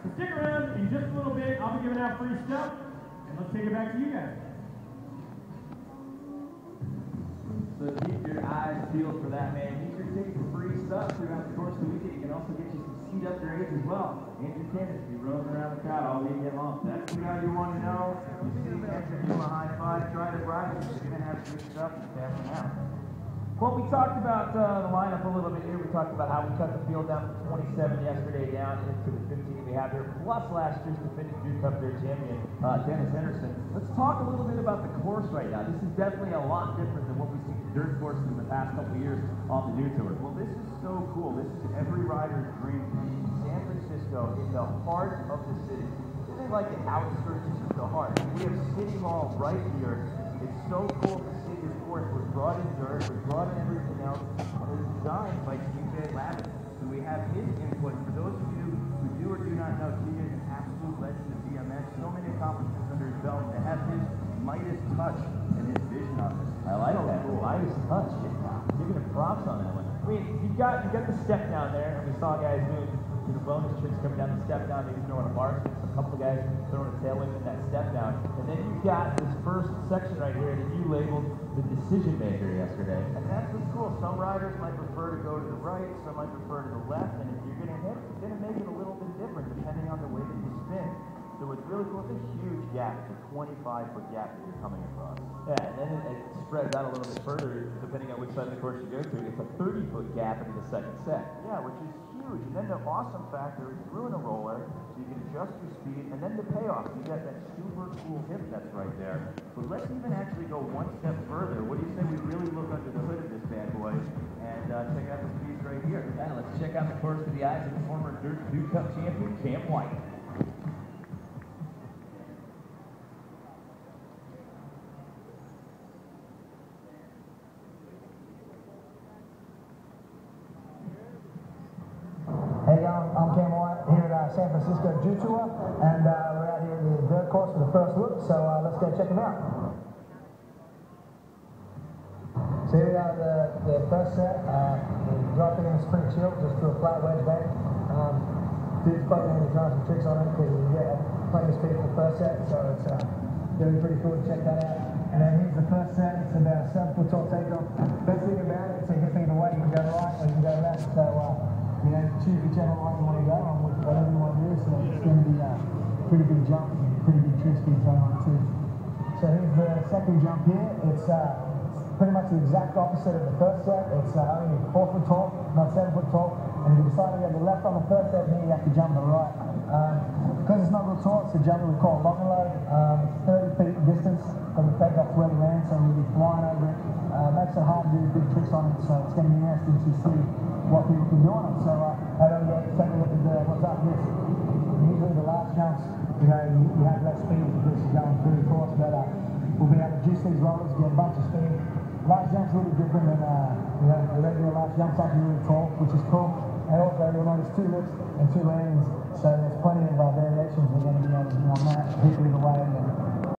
So stick around in just a little bit. I'll be giving out free stuff, and let's take it back to you guys. So keep your eyes peeled for that, man. Your ticket for free stuff throughout the course of the weekend. You can also get you some seat upgrades as well. Andrew Candace be rolling around the crowd all weekend long. That's guy you want to know. You see Andrew do a high five, try to bribe him. You're going to have good stuff and pass him out. Well, we talked about uh, the lineup a little bit here. We talked about how we cut the field down from 27 yesterday down into the 15 we have here, plus last year's defending Dew Cup their champion, uh, Dennis Enarson. Let's talk a little bit about the course right now. This is definitely a lot different than what we've seen in dirt courses in the past couple years on the Dew Tour. Well, this is so cool. This is every rider's dream. San Francisco, in the heart of the city. Isn't like the outskirts, of the heart. We have City Hall right here. It's so cool to see this course. We're brought in dirt, we're brought in everything else. And it's designed by TJ Lavin. So we have his input. For those of you who do or do not know, TJ is an absolute legend of BMX. So many accomplishments under his belt. To have his Midas touch and his vision on this. I like so that. Cool. Midas touch. Giving him props on that one. I mean, you've got you got the step down there, and we saw guys doing know, bonus tricks coming down the step down, maybe throwing a bar. A couple of guys throwing a tail whip in that step down, and then you've got this first section right here that you labeled the decision maker yesterday. And that's what's cool. Some riders might prefer to go to the right, some might prefer to the left, and if you're going to hit, you're going to make it a little bit different depending on the way that you spin. So it's really cool. It's a huge gap. It's a 25 foot gap that you're coming across. Yeah, and then it, it spreads out a little bit further depending on which side of the course you go to. It's a 30 foot gap into the second set. Yeah, which is huge. And then the awesome factor is through in a roller, so you can adjust your speed, and then the payoff. You got that super cool hip that's right there. But let's even actually go one step further. What do you say we really look under the hood of this bad boy and uh, check out the speeds right here? Yeah, let's check out the course through the eyes of the former Dirt Dew Cup champion, Cam White. I'm, I'm Cam White here at uh, San Francisco Dew Tour, and uh, we're out here in the dirt course for the first look, so uh, let's go check them out. So here we are, the, the first set. Uh, the in is pretty chill, just through a flat wedge bank. Um, dude's probably going to try some tricks on it because you get plenty of speed for the first set, so it's uh, going to be pretty cool to check that out. And then here's the first set. It's about a seven foot tall takeoff. Best thing about it, a hip either way. You can go right or you can go left. So, uh, you know, choose whichever line you want to go on, whatever you want to do. So it's going to be a pretty big jump, and pretty big trick speed thrown on too. So here's the second jump here. It's uh, pretty much the exact opposite of the first set. It's uh, only four foot tall, not seven foot tall. And if you decide to go to the left on the first set, then you have to jump the right. Um, because it's not real tall, it's a jump we call lock and load. Um, it's 30 feet distance from the takeoff to where we land, so we'll be flying over it. Uh, makes it hard to do big tricks on it, so it's going to be interesting to see what people can do on it. So uh, I don't go take a look at the, what's up this. Usually the last jumps, you know, you, you have less speed because you're going through the course, but uh, we'll be able to juice these rollers, get a bunch of speed. Last jump's a little different than uh, you know, the regular last jump, something really tall, which is cool. And also you'll notice two loops and two landings, so there's plenty of uh, variations we're going to be able to do on that, either way, and